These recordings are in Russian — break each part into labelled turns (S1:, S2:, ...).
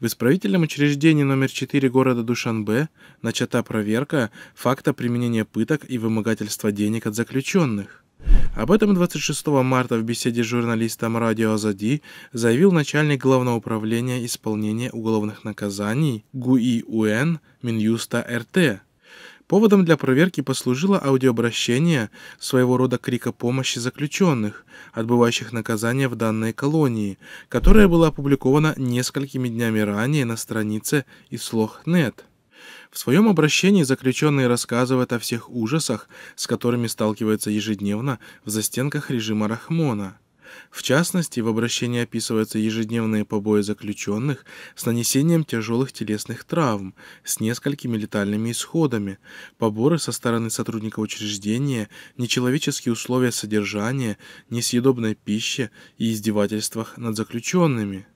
S1: В исправительном учреждении номер 4 города Душанбе начата проверка факта применения пыток и вымогательства денег от заключенных. Об этом 26 марта в беседе с журналистом радио Азади заявил начальник Главного управления исполнения уголовных наказаний ГУИ УН Минюста РТ. Поводом для проверки послужило аудиообращение своего рода крика помощи заключенных, отбывающих наказание в данной колонии, которое было опубликовано несколькими днями ранее на странице Ислох.нет. В своем обращении заключенные рассказывают о всех ужасах, с которыми сталкиваются ежедневно в застенках режима Рахмона. В частности, в обращении описываются ежедневные побои заключенных с нанесением тяжелых телесных травм, с несколькими летальными исходами, поборы со стороны сотрудников учреждения, нечеловеческие условия содержания, несъедобной пищи и издевательствах над заключенными.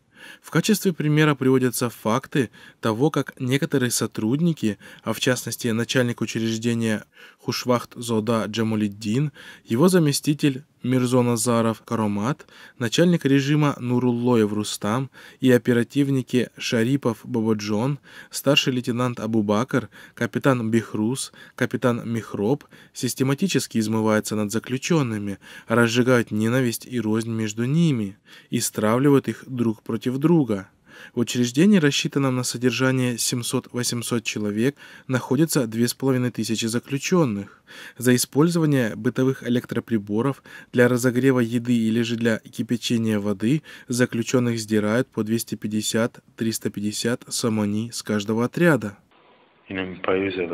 S1: В качестве примера приводятся факты того, как некоторые сотрудники, а в частности начальник учреждения Хушвахт Зода Джамулиддин, его заместитель Мирзон Азаров Каромат, начальник режима Нуруллоев Рустам и оперативники Шарипов Бабаджон, старший лейтенант Абубакар, капитан Бихрус, капитан Михроб систематически измываются над заключенными, разжигают ненависть и рознь между ними и стравливают их друг против друга. В учреждении, рассчитанном на содержание 700-800 человек, находится 2500 заключенных. За использование бытовых электроприборов для разогрева еды или же для кипячения воды заключенных сдирают по 250-350 самони с каждого отряда.
S2: Yine bir payı özel